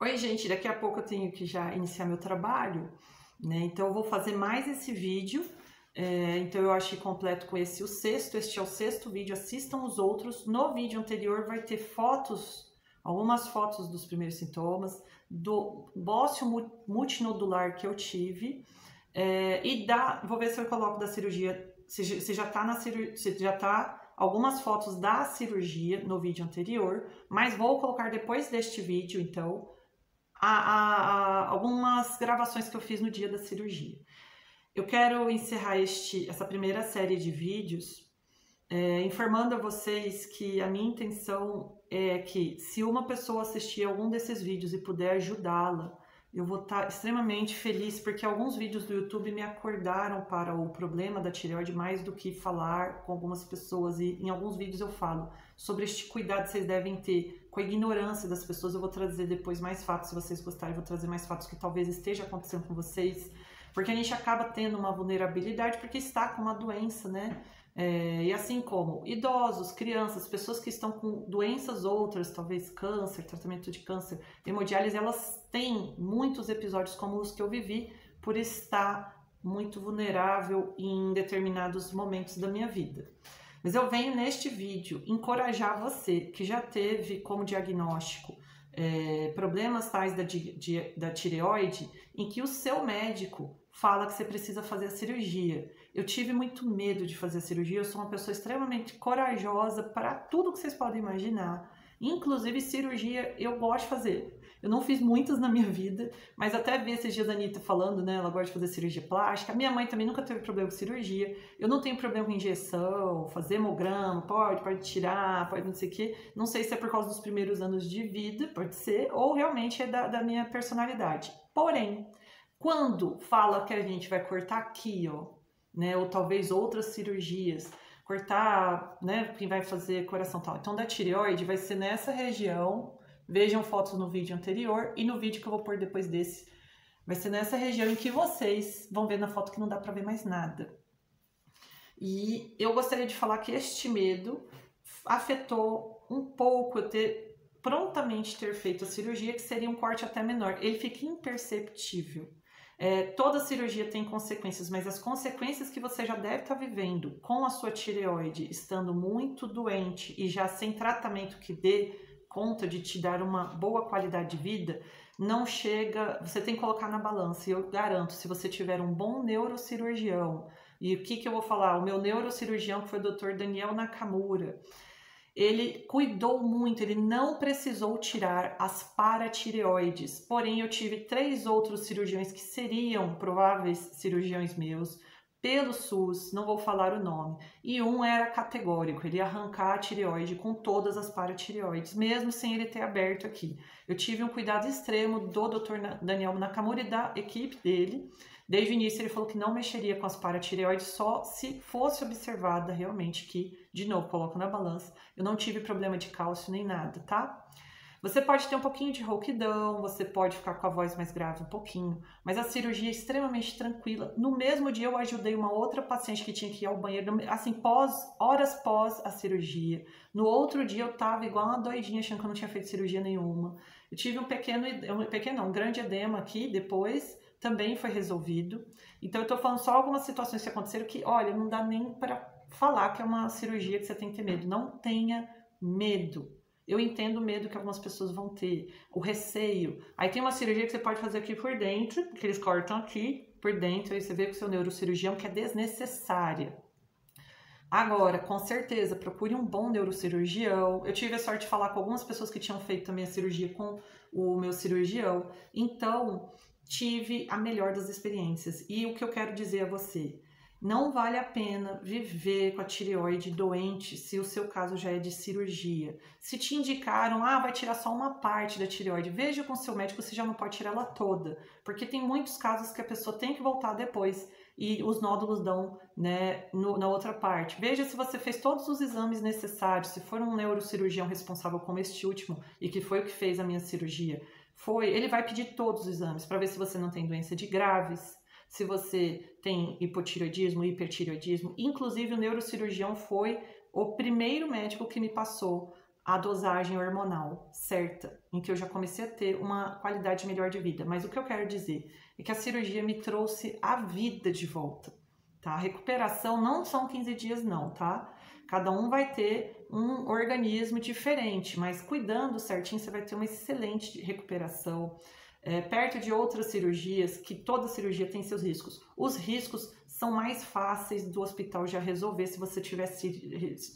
Oi, gente, daqui a pouco eu tenho que já iniciar meu trabalho, né? Então eu vou fazer mais esse vídeo. É, então eu achei completo com esse o sexto. Este é o sexto vídeo. Assistam os outros. No vídeo anterior vai ter fotos, algumas fotos dos primeiros sintomas, do bócio multinodular que eu tive. É, e da, vou ver se eu coloco da cirurgia, se, se já tá na cirurgia, se já tá algumas fotos da cirurgia no vídeo anterior, mas vou colocar depois deste vídeo, então, a, a, a algumas gravações que eu fiz no dia da cirurgia. Eu quero encerrar este, essa primeira série de vídeos é, informando a vocês que a minha intenção é que se uma pessoa assistir algum desses vídeos e puder ajudá-la, eu vou estar extremamente feliz porque alguns vídeos do YouTube me acordaram para o problema da tireoide mais do que falar com algumas pessoas e em alguns vídeos eu falo sobre este cuidado que vocês devem ter com a ignorância das pessoas. Eu vou trazer depois mais fatos, se vocês gostarem, vou trazer mais fatos que talvez esteja acontecendo com vocês, porque a gente acaba tendo uma vulnerabilidade porque está com uma doença, né? É, e assim como idosos, crianças, pessoas que estão com doenças outras, talvez câncer, tratamento de câncer, hemodiálise, elas têm muitos episódios como os que eu vivi por estar muito vulnerável em determinados momentos da minha vida. Mas eu venho neste vídeo encorajar você que já teve como diagnóstico é, problemas tais da, da tireoide, em que o seu médico fala que você precisa fazer a cirurgia. Eu tive muito medo de fazer a cirurgia, eu sou uma pessoa extremamente corajosa para tudo que vocês podem imaginar. Inclusive cirurgia eu gosto de fazer. Eu não fiz muitas na minha vida, mas até vi esses dias a Anitta falando, né? Ela gosta de fazer cirurgia plástica. Minha mãe também nunca teve problema com cirurgia. Eu não tenho problema com injeção, fazer hemograma, pode, pode tirar, pode não sei o quê. Não sei se é por causa dos primeiros anos de vida, pode ser, ou realmente é da, da minha personalidade. Porém, quando fala que a gente vai cortar aqui, ó, né? Ou talvez outras cirurgias, cortar, né? Quem vai fazer coração tal. Então, da tireoide vai ser nessa região Vejam fotos no vídeo anterior e no vídeo que eu vou pôr depois desse. Vai ser nessa região em que vocês vão ver na foto que não dá para ver mais nada. E eu gostaria de falar que este medo afetou um pouco eu ter prontamente ter feito a cirurgia, que seria um corte até menor. Ele fica imperceptível. É, toda cirurgia tem consequências, mas as consequências que você já deve estar vivendo com a sua tireoide estando muito doente e já sem tratamento que dê conta de te dar uma boa qualidade de vida, não chega, você tem que colocar na balança. E eu garanto, se você tiver um bom neurocirurgião, e o que, que eu vou falar? O meu neurocirurgião, que foi o Dr. Daniel Nakamura, ele cuidou muito, ele não precisou tirar as paratireoides. Porém, eu tive três outros cirurgiões que seriam prováveis cirurgiões meus, pelo SUS, não vou falar o nome, e um era categórico, ele ia arrancar a tireoide com todas as paratireoides, mesmo sem ele ter aberto aqui. Eu tive um cuidado extremo do Dr. Daniel Nakamura e da equipe dele. Desde o início ele falou que não mexeria com as paratireoides só se fosse observada realmente que, de novo, coloco na balança, eu não tive problema de cálcio nem nada, tá? Você pode ter um pouquinho de rouquidão, você pode ficar com a voz mais grave um pouquinho, mas a cirurgia é extremamente tranquila. No mesmo dia eu ajudei uma outra paciente que tinha que ir ao banheiro, assim, pós, horas pós a cirurgia. No outro dia eu tava igual uma doidinha, achando que eu não tinha feito cirurgia nenhuma. Eu tive um pequeno, um pequeno não, um grande edema aqui depois, também foi resolvido. Então eu tô falando só algumas situações que aconteceram que, olha, não dá nem para falar que é uma cirurgia que você tem que ter medo. Não tenha medo. Eu entendo o medo que algumas pessoas vão ter, o receio. Aí tem uma cirurgia que você pode fazer aqui por dentro, que eles cortam aqui por dentro, aí você vê com o seu neurocirurgião que é desnecessária. Agora, com certeza, procure um bom neurocirurgião. Eu tive a sorte de falar com algumas pessoas que tinham feito também a cirurgia com o meu cirurgião. Então, tive a melhor das experiências. E o que eu quero dizer a você, não vale a pena viver com a tireoide doente se o seu caso já é de cirurgia. Se te indicaram, ah, vai tirar só uma parte da tireoide, veja com seu médico se já não pode tirar ela toda, porque tem muitos casos que a pessoa tem que voltar depois e os nódulos dão né, no, na outra parte. Veja se você fez todos os exames necessários, se for um neurocirurgião responsável como este último e que foi o que fez a minha cirurgia, foi, ele vai pedir todos os exames para ver se você não tem doença de graves, se você tem hipotireoidismo, hipertireoidismo. Inclusive, o neurocirurgião foi o primeiro médico que me passou a dosagem hormonal certa, em que eu já comecei a ter uma qualidade melhor de vida. Mas o que eu quero dizer é que a cirurgia me trouxe a vida de volta, tá? A recuperação não são 15 dias não, tá? Cada um vai ter um organismo diferente, mas cuidando certinho, você vai ter uma excelente recuperação. É, perto de outras cirurgias, que toda cirurgia tem seus riscos. Os riscos são mais fáceis do hospital já resolver se você tivesse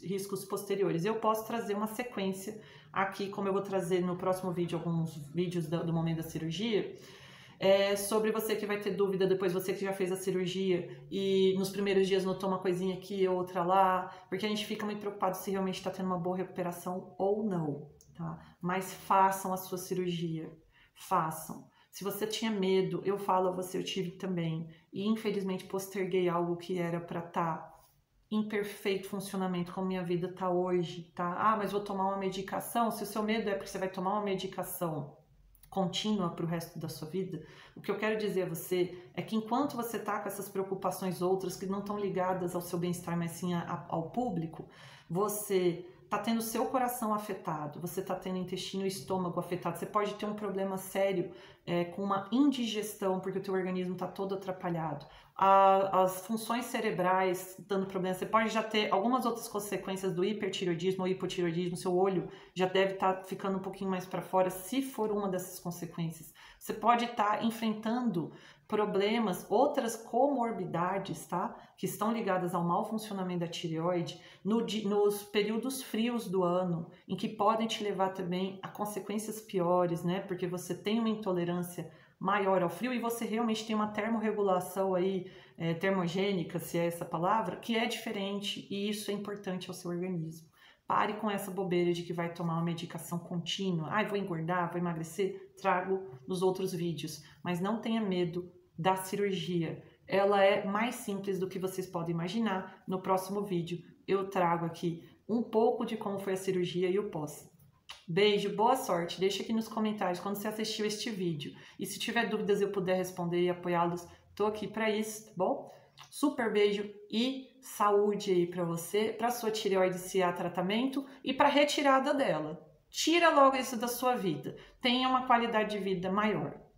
riscos posteriores. Eu posso trazer uma sequência aqui, como eu vou trazer no próximo vídeo, alguns vídeos do, do momento da cirurgia, é, sobre você que vai ter dúvida depois, você que já fez a cirurgia e nos primeiros dias notou uma coisinha aqui, outra lá, porque a gente fica muito preocupado se realmente está tendo uma boa recuperação ou não, tá? Mas façam a sua cirurgia, façam. Se você tinha medo, eu falo a você, eu tive também, e infelizmente posterguei algo que era para estar tá em perfeito funcionamento como minha vida tá hoje, tá? Ah, mas vou tomar uma medicação. Se o seu medo é porque você vai tomar uma medicação contínua para o resto da sua vida, o que eu quero dizer a você é que enquanto você está com essas preocupações outras que não estão ligadas ao seu bem-estar, mas sim a, ao público, você está tendo seu coração afetado, você está tendo intestino e estômago afetado, você pode ter um problema sério é, com uma indigestão, porque o teu organismo está todo atrapalhado. A, as funções cerebrais dando problema, você pode já ter algumas outras consequências do hipertiroidismo ou hipotiroidismo, seu olho já deve estar tá ficando um pouquinho mais para fora, se for uma dessas consequências. Você pode estar tá enfrentando problemas, outras comorbidades, tá? Que estão ligadas ao mau funcionamento da tireoide no, nos períodos frios do ano, em que podem te levar também a consequências piores, né? Porque você tem uma intolerância maior ao frio e você realmente tem uma termorregulação aí, é, termogênica, se é essa palavra, que é diferente e isso é importante ao seu organismo. Pare com essa bobeira de que vai tomar uma medicação contínua. Ai, vou engordar, vou emagrecer. Trago nos outros vídeos. Mas não tenha medo da cirurgia. Ela é mais simples do que vocês podem imaginar. No próximo vídeo eu trago aqui um pouco de como foi a cirurgia e o pós. Beijo, boa sorte. Deixa aqui nos comentários quando você assistiu este vídeo. E se tiver dúvidas eu puder responder e apoiá-los, tô aqui para isso, tá bom? Super beijo e saúde aí para você, para sua tireoide se há tratamento e para retirada dela. Tira logo isso da sua vida. Tenha uma qualidade de vida maior.